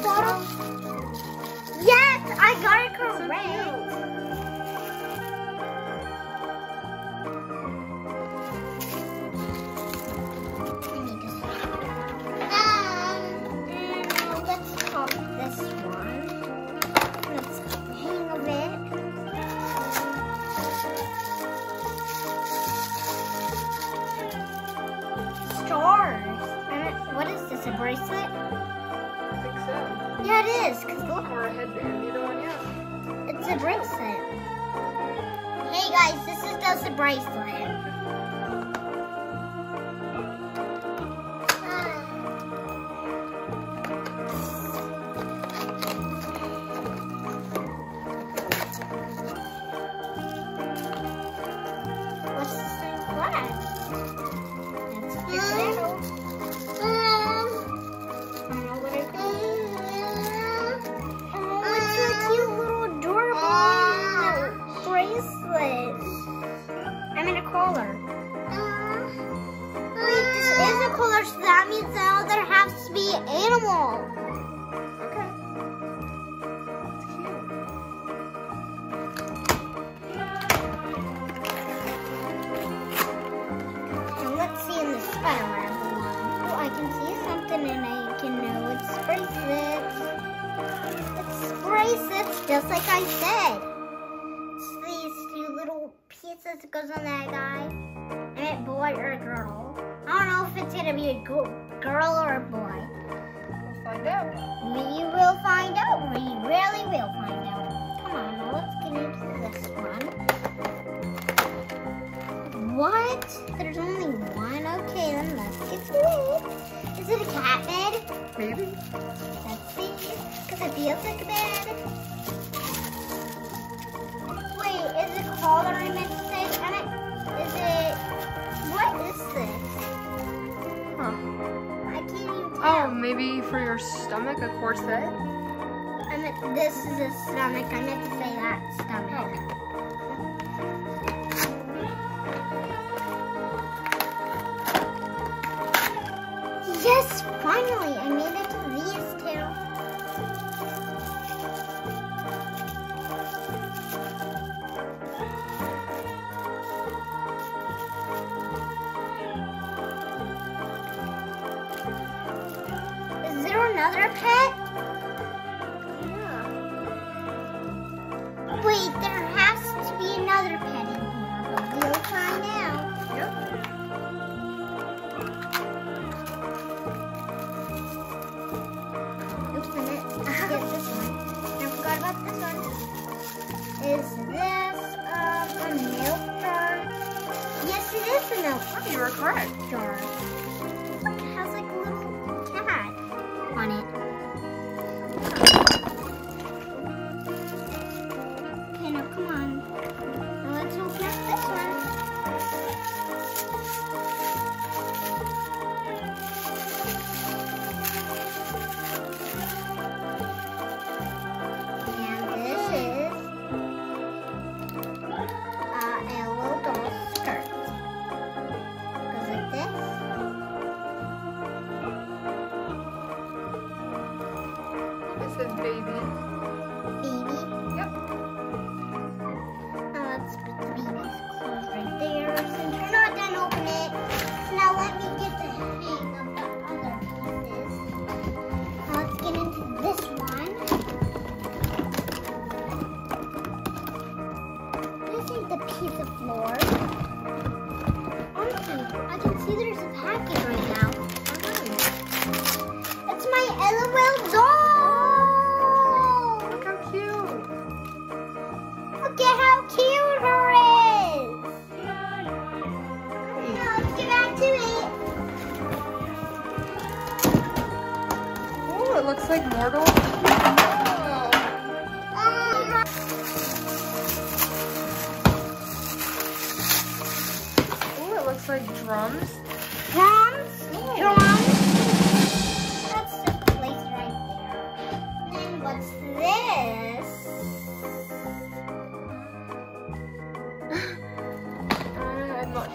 bottle? Yes, I got it correct. goes on that guy. I boy or girl. I don't know if it's gonna be a girl or a boy. We'll find out. We will find out. We really will find out. Come on, now let's get into this one. What? There's only one? Okay, then let's get to it. Is it a cat bed? Maybe. Let's see. Because it feels like a bed. maybe for your stomach, a corset? I meant, this is a stomach. I meant to say that stomach. Oh.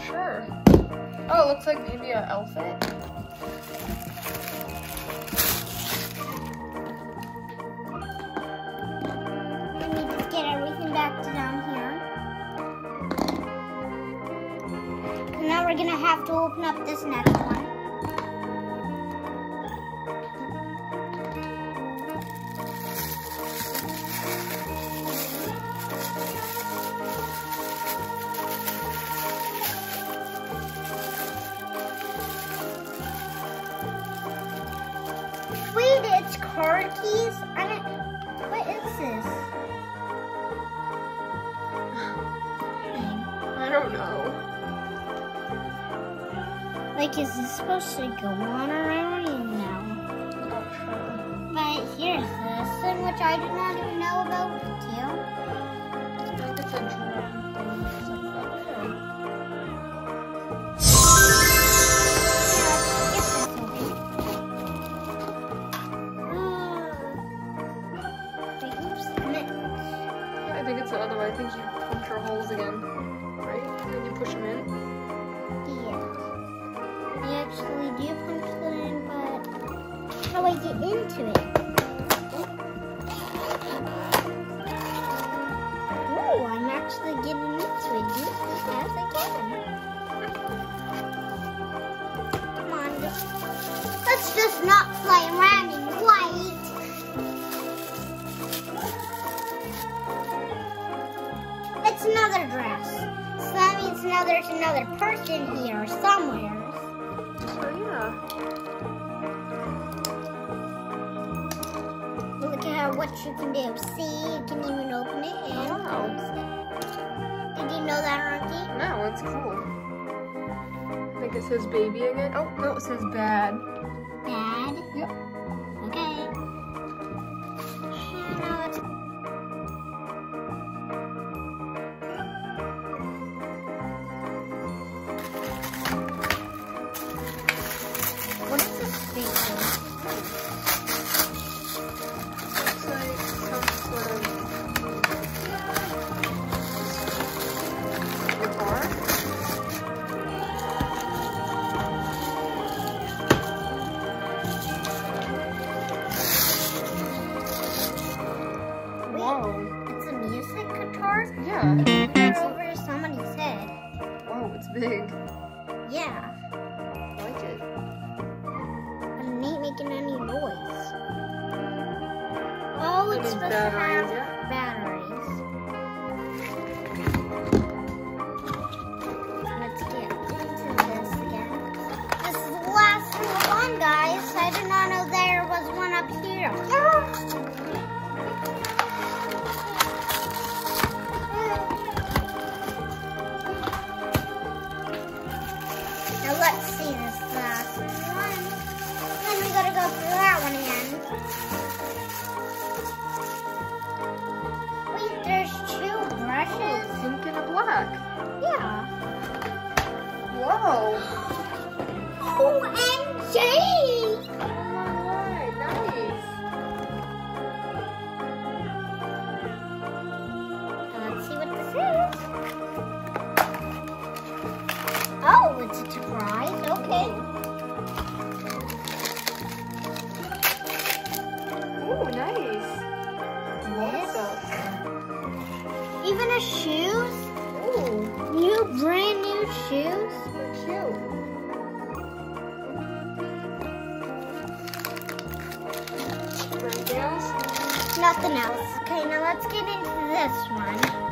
sure. Oh, it looks like maybe an outfit. I need to get everything back down here. And now we're gonna have to open up this next supposed to go on around now. But here's this thing which I did not even know about. It says baby again. Oh, no, it says bad. of shoes? Ooh. New, brand new shoes? Nothing else. Okay, now let's get into this one.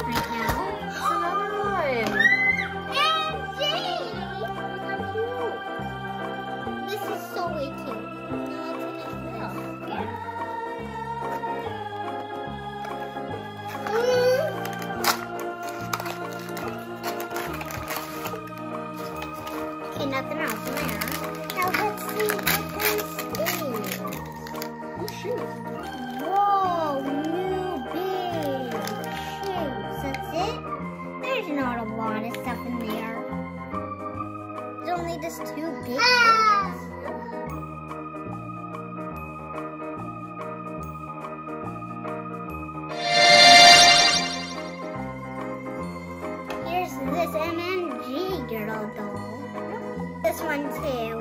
This OMG girl doll. This one too.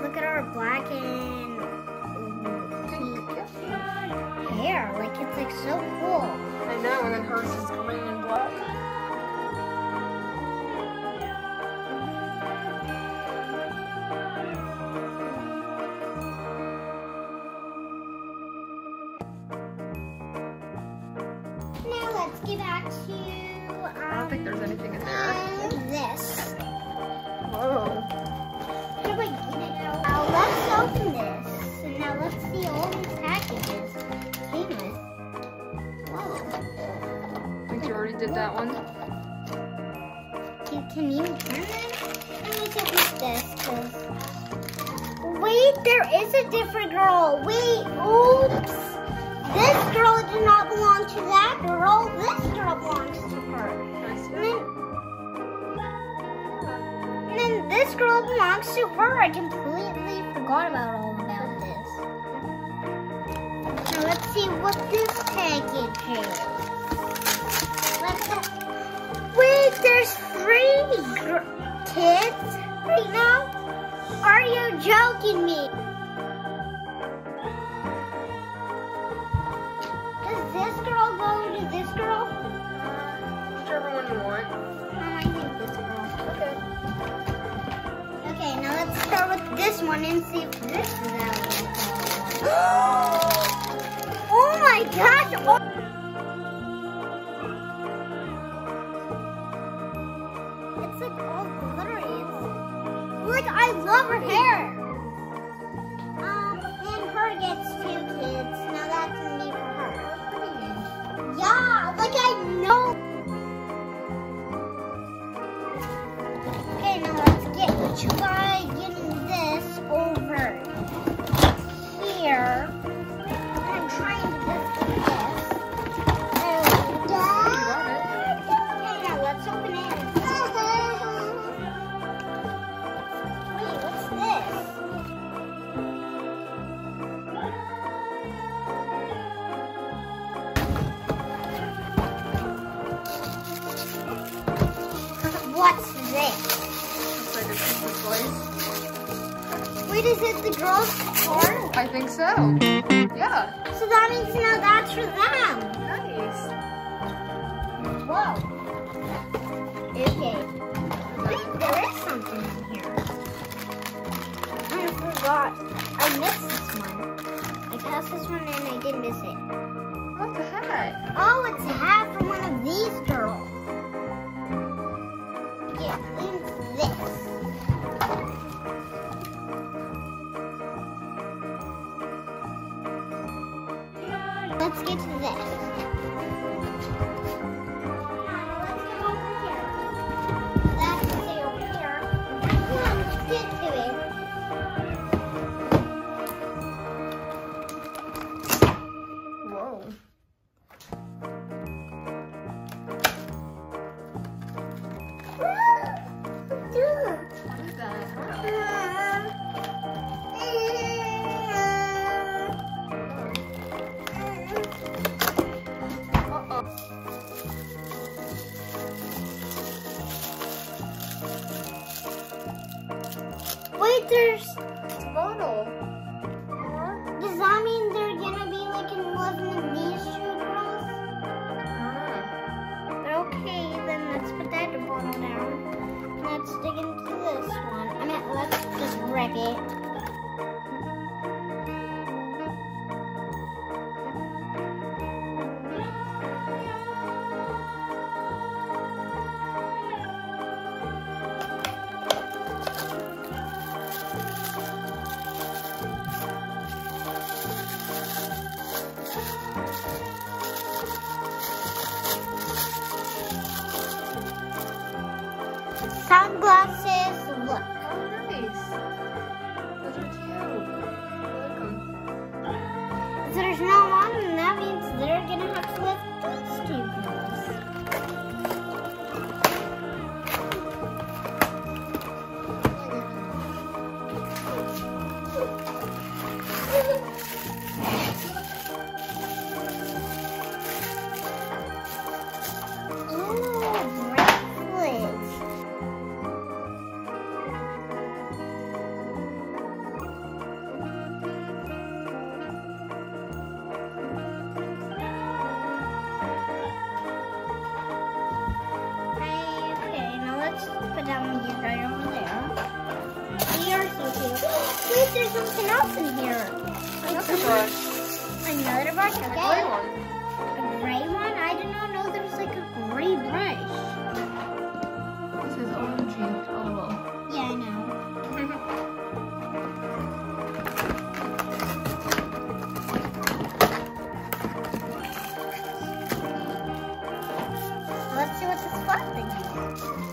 Look at our black and Pink. Hair. Like it's like so cool. I know, and then hers is green and black. Now let's get back to don't um, think there's anything in there. this. Whoa. How do I get it out? Now let's open this. And now let's see all these packages came with. Whoa. I think you already did that one. Can, can you turn it? Let me who's this. 'cause- Wait, there is a different girl. Wait, oops. This girl does not belong to that girl. This girl belongs to her. This girl belongs to her. I completely forgot about all about this. Now let's see what this package is. Wait, there's three kids right now? Are you joking me? Start with this one and see if this is out. oh my gosh! Oh. It's like all glittery. Like I love her hair. Um, and her gets two kids. Now that's gonna be for her. Yeah, like I know. Okay, now let's get try getting is it the girls' car? I think so. Yeah. So that means now that's for them. Nice. Whoa. Okay. See what this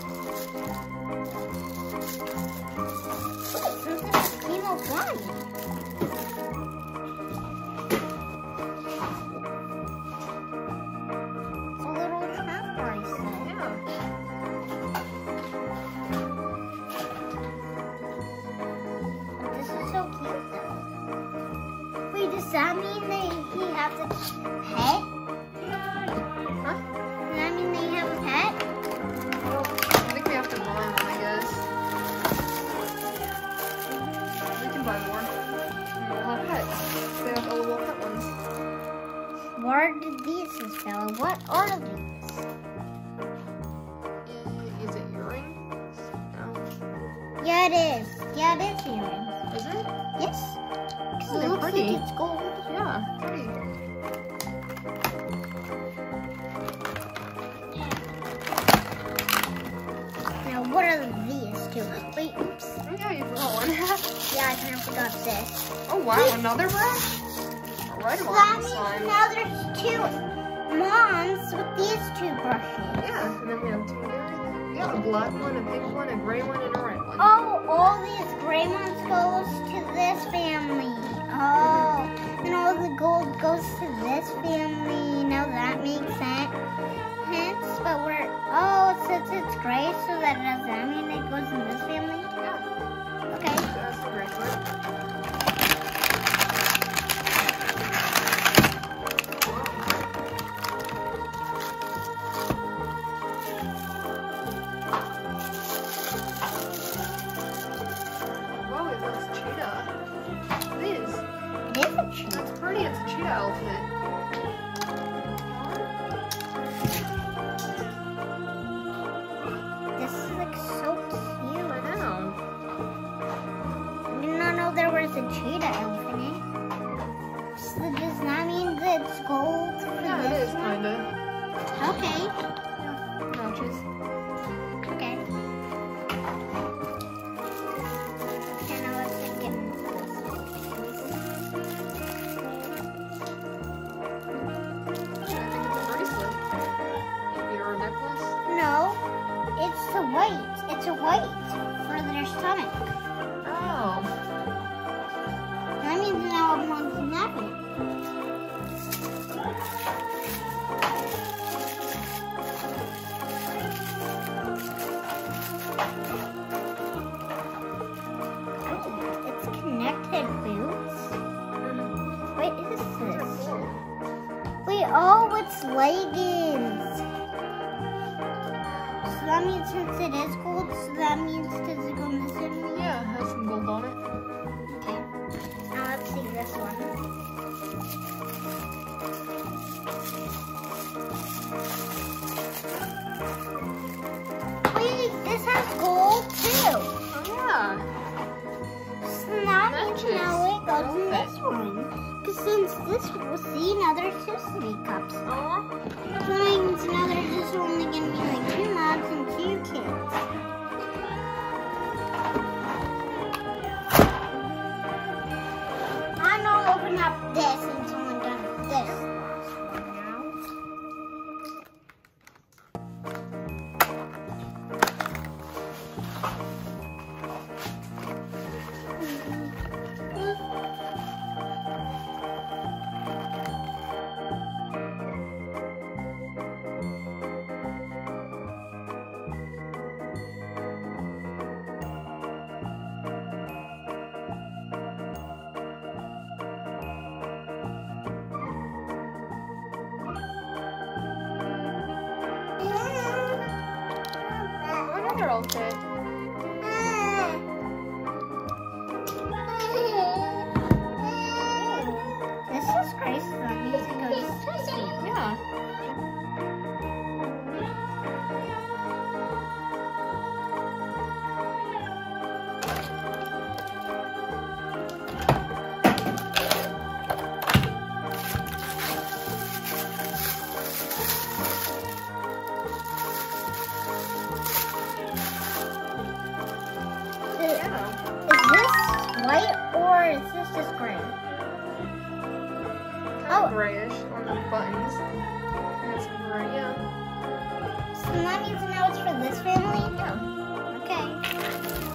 Kind this. oh wow, another brush? Right So along that means now there's two moms with these two brushes. Yeah, and then we have two here. We got a black one, a pink one, a gray one, and a red one. Oh, all these gray ones goes to this family. Oh, and all the gold goes to this family. Now that makes sense. Hence, but we're oh, since it's gray, so that does that mean it goes in this family? Is a tree. That's pretty. It's a cheetah outfit. There was oh, leggings. So that means since it is gold, so that means does it go area? Yeah, it has some gold on it. Okay. Now let's see this one. Wait, this has gold too. Oh yeah. So that means Matches. now it goes in this one. Because since this, we'll see now there's two sweet cups. Aw. Outfit. white or is this just gray? Kind of oh. grayish on the buttons. That's gray, yeah. So that means now it's for this family? No. Okay.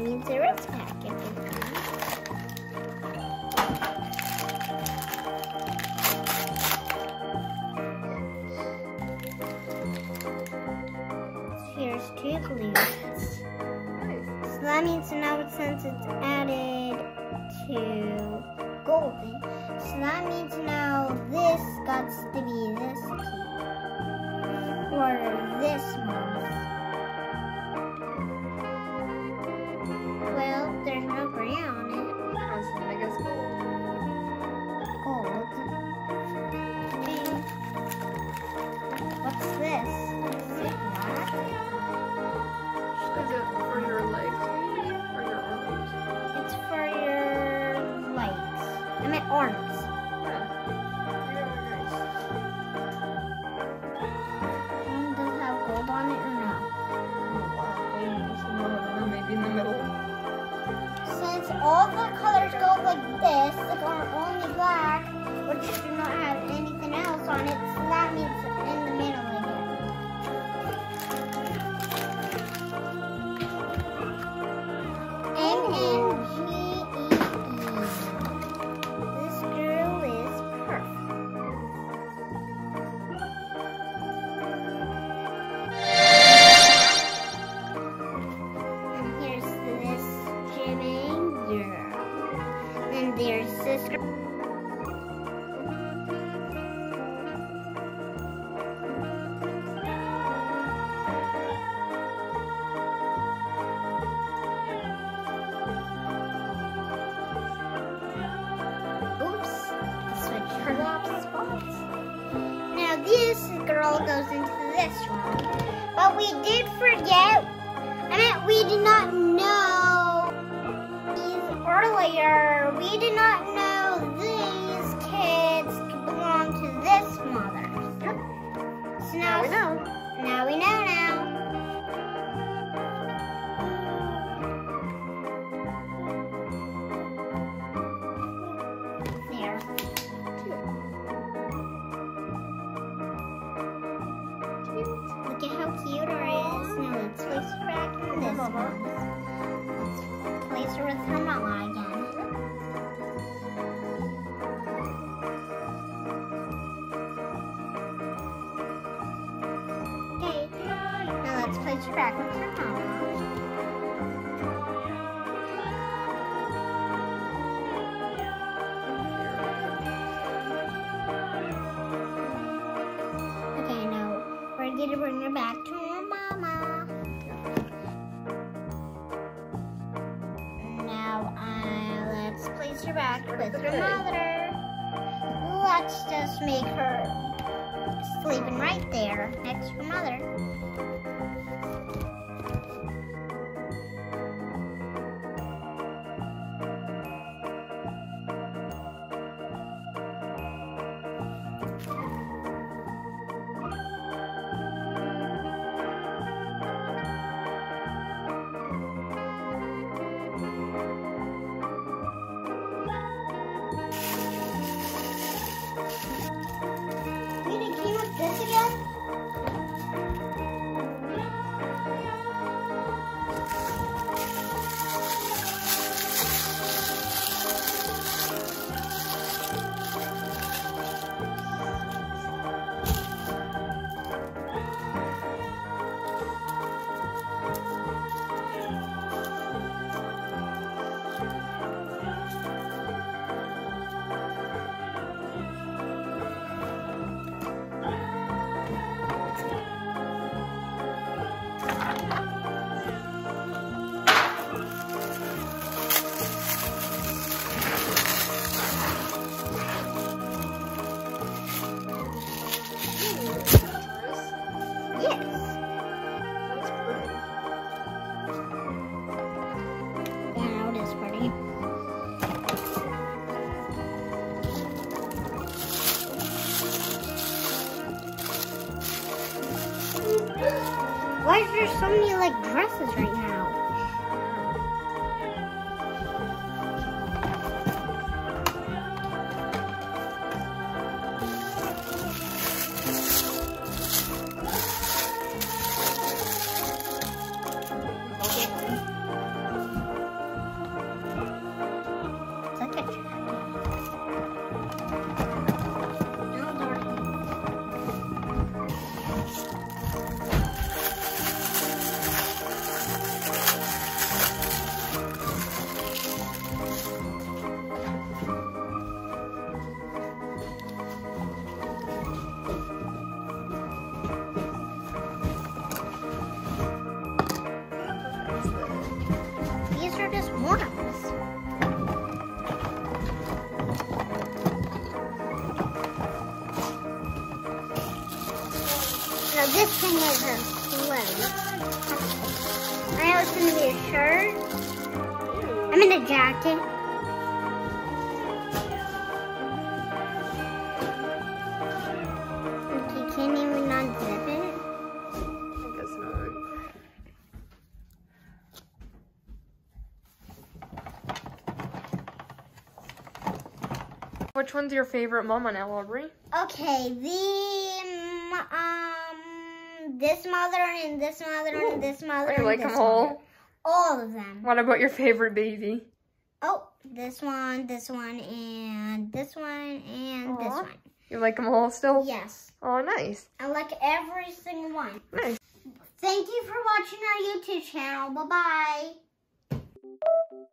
That means there is packaging. Here's two. Nice. So that means now since it's added to golden, so that means now this got to be this key. Or this all the colors go like this, like are only black, which do not have anything else on it, so that means into this room. But we did forget, I mean, we did not know these earlier. We did not know these kids belong to this mother. Yep. So now, Now we know. Now we know now. One. Place her with her mama again. Okay. Now let's place her back with her mama. Okay, now we're gonna bring her back to let's place her back with her mother. Let's just make her sleeping right there next to her mother. Now this thing is. I know it's gonna be a shirt. I'm in a jacket. Okay, can you unzip it? I guess not. Which one's your favorite mama now, Aubrey? Okay, the this mother and this mother and this mother. Oh, you like them all? All of them. What about your favorite baby? Oh, this one, this one, and this one, and this one. You like them all still? Yes, Oh, nice. I like every single one. Nice. Thank you for watching our YouTube channel. Bye bye.